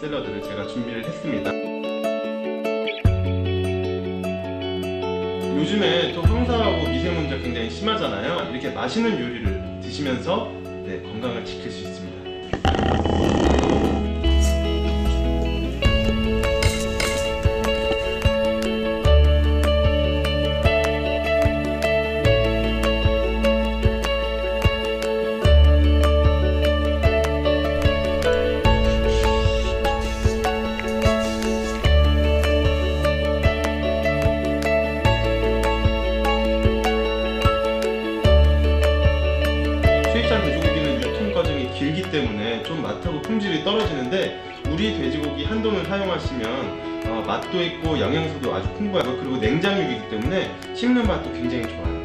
샐러드를 제가 준비를 했습니다. 요즘에 또 황사하고 미세먼지가 굉장히 심하잖아요. 이렇게 맛있는 요리를 드시면서 네, 건강을 지킬 수 있습니다. 수입산 돼지고기는 유통 과정이 길기 때문에 좀 맛하고 품질이 떨어지는데 우리 돼지고기 한돈을 사용하시면 어, 맛도 있고 영양소도 아주 풍부하고 그리고 냉장육이기 때문에 씹는 맛도 굉장히 좋아요.